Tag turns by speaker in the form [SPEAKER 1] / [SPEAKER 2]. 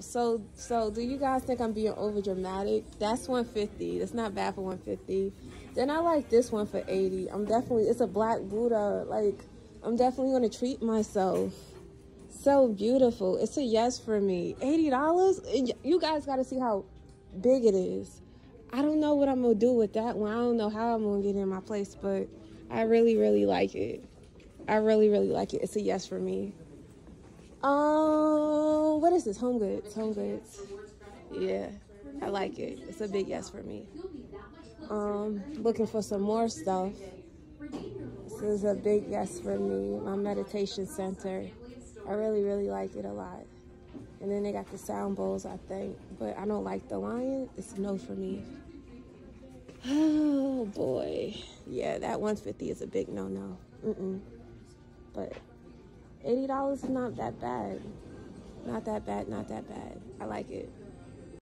[SPEAKER 1] So, so, do you guys think I'm being over dramatic? That's 150. That's not bad for 150. Then I like this one for 80. I'm definitely, it's a black Buddha. Like, I'm definitely gonna treat myself. So beautiful. It's a yes for me. $80? You guys gotta see how big it is. I don't know what I'm gonna do with that one. I don't know how I'm gonna get in my place, but I really, really like it. I really, really like it. It's a yes for me. Um, is this? Home Goods. Home Goods. Yeah, I like it. It's a big yes for me. Um, looking for some more stuff. This is a big yes for me. My meditation center. I really, really like it a lot. And then they got the sound bowls, I think. But I don't like the lion. It's no for me. Oh, boy. Yeah, that 150 is a big no-no. Mm-mm. But $80 is not that bad. Not that bad, not that bad. I like it.